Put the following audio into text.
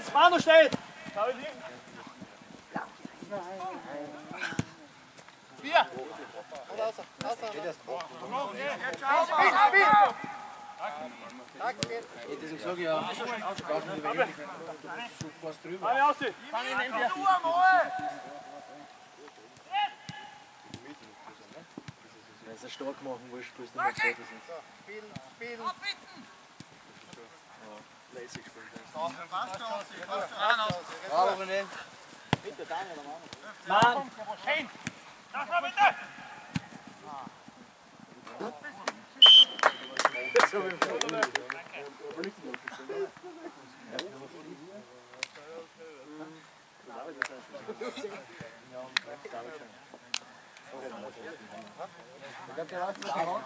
Stellt, Manu stellt! Vier! Deswegen sage ich ja, du fährst drüber. Fang ihn neben dir. Wenn es stark machen willst, spielst du nicht. Spielen, spielen. Abbitten! Ah, 30 spielen. Bravo, René. Bitte, Daniel, am Arm. Mann! Schön! Lass mal bitte! Ich glaube, der hat sich auch